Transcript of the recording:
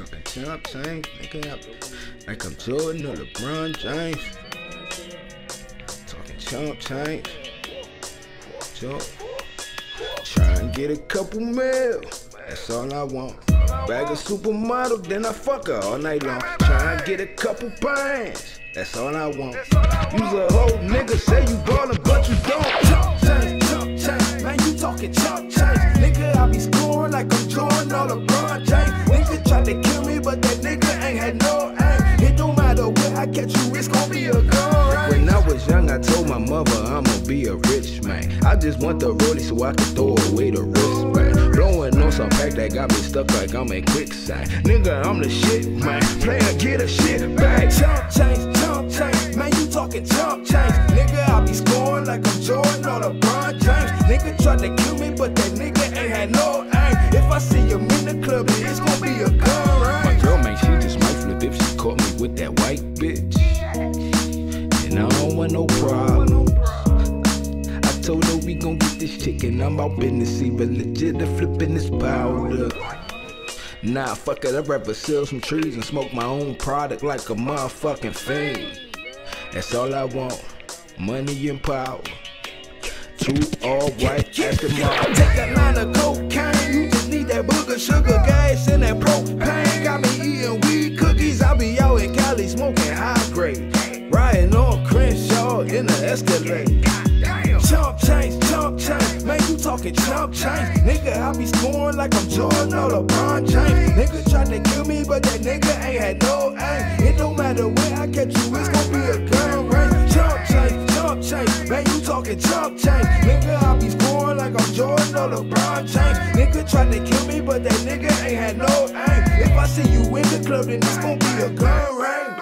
Talking chump change, nigga. I- Like I'm Jordan or LeBron James. Talking chump change. Jump. Try and get a couple mil. That's all I want. Bag a supermodel, then I fuck her all night long. Try and get a couple bands. That's all I want. Use a whole nigga, say you ballin', but you it's gon' be a gun range. When I was young, I told my mother I'ma be a rich man. I just want the rollie so I can throw away the wristband. Blowing on some pack that got me stuck like I'm in quicksand. Nigga, I'm the shit, man. Player, get a shit back. Chump change, chump change, man, you talking chump change. Nigga, I be scoring like I'm Jordan or LeBron James. Nigga tried to kill me, but that nigga ain't had no aim. If I see him in the club, then it's gon' be a gun My girl, man, she just might flip if she caught me with that white bitch. Told her we gon' get this chicken. I'm out business, even legit of flipping this powder. Nah, fuck it, I'd rather sell some trees and smoke my own product like a motherfucking fiend. That's all I want, money and power. Two all white at the mall. Take a line of cocaine, you just need that booger, sugar, gas, and that propane. Got me eating weed cookies, I be out in Cali smoking high grade. Riding on Crenshaw in the Escalade. Chump change, chump change, man, you talking chump change. Nigga, I be scoring like I'm Jordan or LeBron James. Nigga tried to kill me, but that nigga ain't had no aim. It don't matter where I catch you, it's gonna be a gun range. Chump change, chump change, man, you talking chump change. Nigga, I be scoring like I'm Jordan or LeBron James. Nigga tried to kill me, but that nigga ain't had no aim. If I see you in the club, then it's gon' be a gun range.